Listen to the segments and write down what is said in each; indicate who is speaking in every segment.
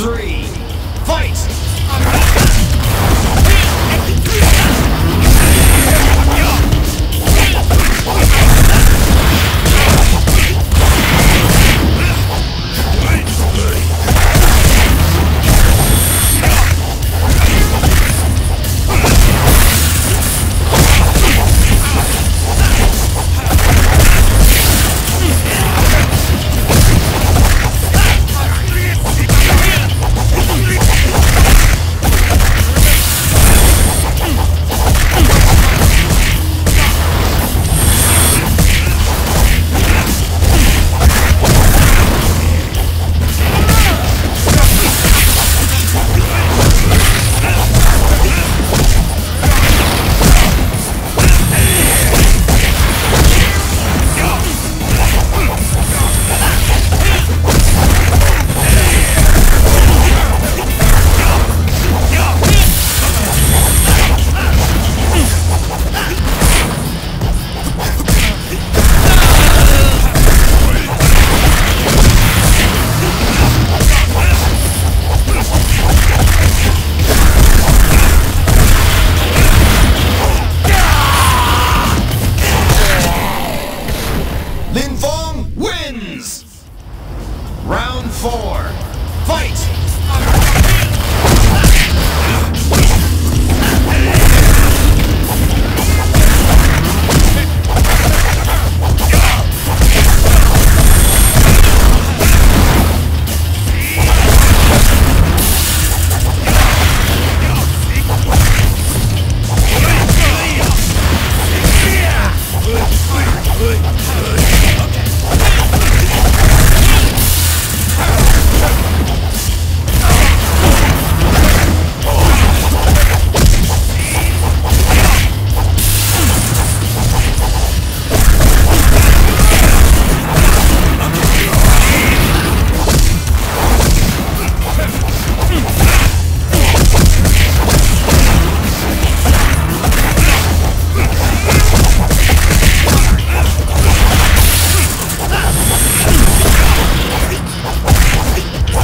Speaker 1: three, Hum.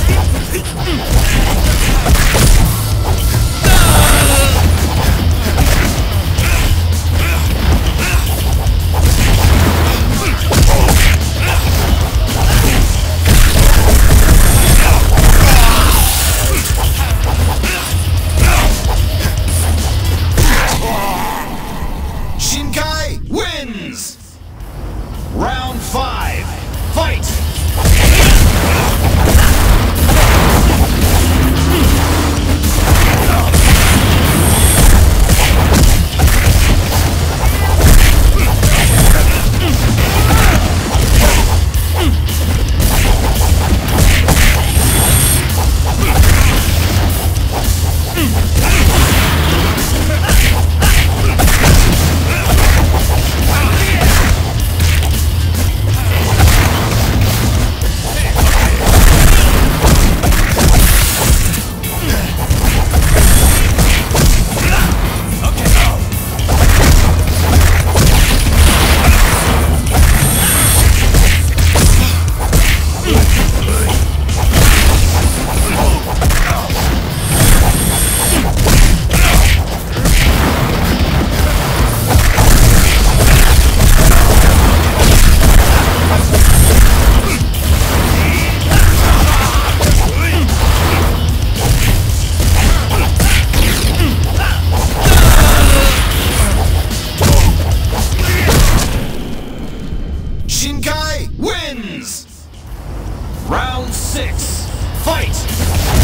Speaker 1: Round six, fight!